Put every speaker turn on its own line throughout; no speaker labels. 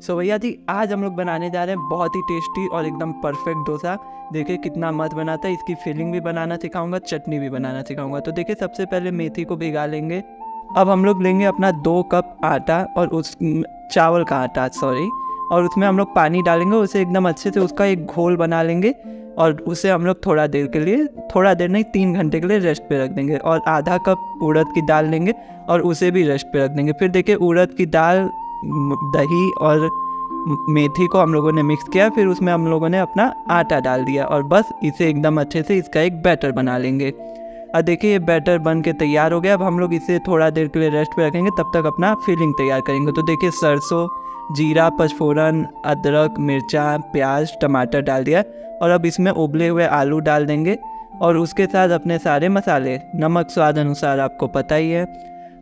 सो भैया जी, आज हम लोग बनाने जा रहे हैं बहुत ही टेस्टी और एकदम परफेक्ट डोसा। देखिए कितना मस्त बनाता है, इसकी फिलिंग भी बनाना सिखाऊँगा, चटनी भी बनाना सिखाऊँगा। तो देखिए सबसे पहले मेथी को भिगा लेंगे। अब हम लोग लेंगे अपना दो कप आटा और उस चावल का आटा सॉरी और उसमें हम लोग पानी डालेंगे, उसे एकदम अच्छे से उसका एक घोल बना लेंगे और उसे हम लोग थोड़ा देर के लिए, थोड़ा देर नहीं, तीन घंटे के लिए रेस्ट पे रख देंगे। और आधा कप उड़द की दाल लेंगे और उसे भी रेस्ट पे रख देंगे। फिर देखिए उड़द की दाल दही और मेथी को हम लोगों ने मिक्स किया, फिर उसमें हम लोगों ने अपना आटा डाल दिया और बस इसे एकदम अच्छे से इसका एक बैटर बना लेंगे। अब देखिए, ये बैटर बन के तैयार हो गया। अब हम लोग इसे थोड़ा देर के लिए रेस्ट पे रखेंगे, तब तक अपना फिलिंग तैयार करेंगे। तो देखिए, सरसों, जीरा, पचफोरन, अदरक, मिर्चा, प्याज, टमाटर डाल दिया और अब इसमें उबले हुए आलू डाल देंगे और उसके साथ अपने सारे मसाले, नमक स्वाद अनुसार आपको पता ही है।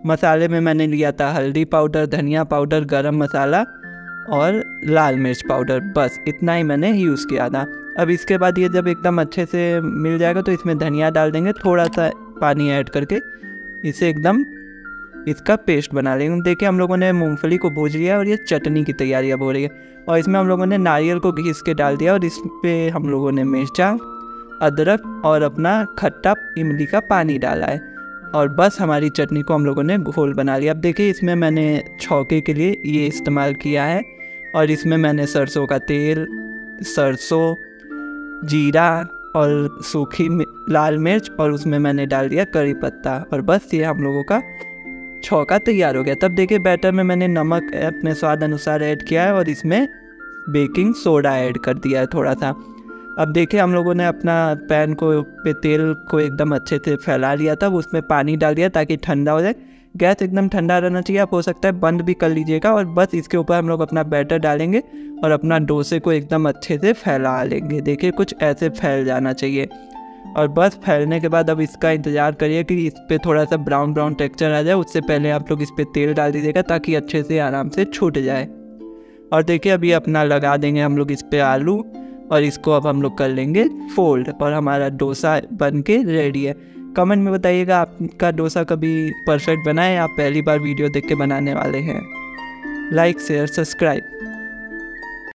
मसाले में मैंने लिया था हल्दी पाउडर, धनिया पाउडर, गरम मसाला और लाल मिर्च पाउडर। बस, इतना ही मैंने यूज़ किया था। अब इसके बाद ये जब एकदम अच्छे से मिल जाएगा तो इसमें धनिया डाल देंगे थोड़ा सा पानी ऐड करके इसे एकदम इसका पेस्ट बना लेंगे। देखिए, हम लोगों ने मूंगफली को भूज लिया और ये चटनी की तैयारी अब हो रही है। और इसमें हम लोगों ने नारियल को घिस के डाल दिया और इस पर हम लोगों ने मिर्चा, अदरक और अपना खट्टा इमली का पानी डाला है। और बस हमारी चटनी को हम लोगों ने घोल बना लिया। अब देखिए, इसमें मैंने छौके के लिए ये इस्तेमाल किया है और इसमें मैंने सरसों का तेल, सरसों, जीरा और सूखी लाल मिर्च और उसमें मैंने डाल दिया करी पत्ता और बस ये हम लोगों का छौका तैयार हो गया। तब देखिए, बैटर में मैंने नमक अपने स्वाद अनुसार ऐड किया है और इसमें बेकिंग सोडा ऐड कर दिया है थोड़ा सा। अब देखिए हम लोगों ने अपना पैन को, पे तेल को एकदम अच्छे से फैला लिया था। उसमें पानी डाल दिया ताकि ठंडा हो जाए। गैस एकदम ठंडा रहना चाहिए। आप हो सकता है बंद भी कर लीजिएगा और बस इसके ऊपर हम लोग अपना बैटर डालेंगे और अपना डोसे को एकदम अच्छे से फैला लेंगे। देखिए कुछ ऐसे फैल जाना चाहिए। और बस फैलने के बाद अब इसका इंतज़ार करिए कि इस पर थोड़ा सा ब्राउन ब्राउन टेक्सचर आ जाए। उससे पहले आप लोग इस पर तेल डाल दीजिएगा ताकि अच्छे से आराम से छूट जाए। और देखिए, अभी अपना लगा देंगे हम लोग इस पर आलू। और इसको अब हम लोग कर लेंगे फोल्ड और हमारा डोसा बन के रेडी है। कमेंट में बताइएगा आपका डोसा कभी परफेक्ट बना है आप पहली बार वीडियो देख के बनाने वाले हैं। Like, share, subscribe.